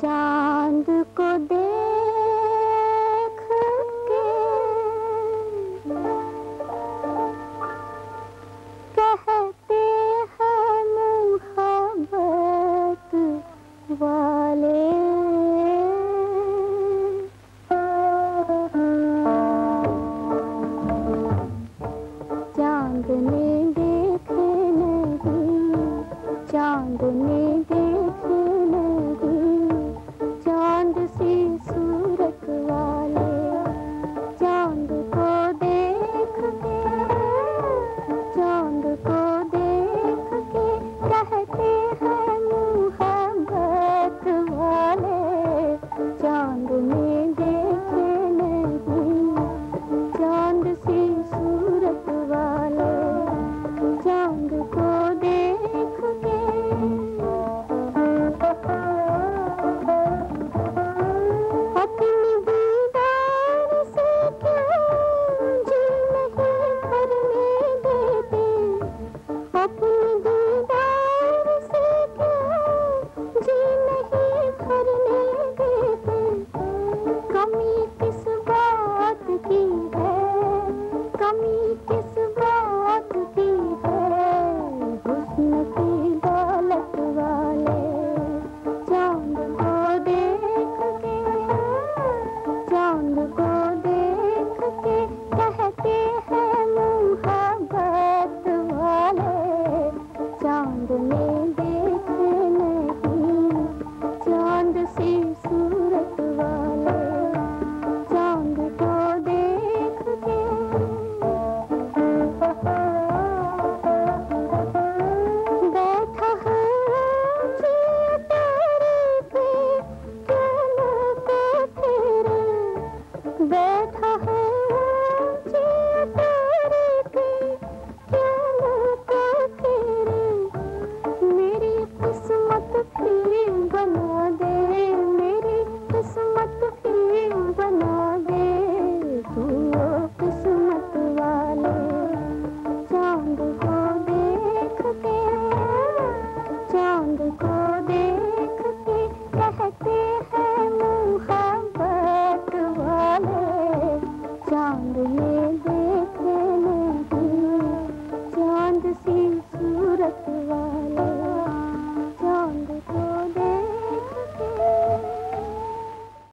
चाँद को देख चांदनी कहते हैं देखे नहीं handuk.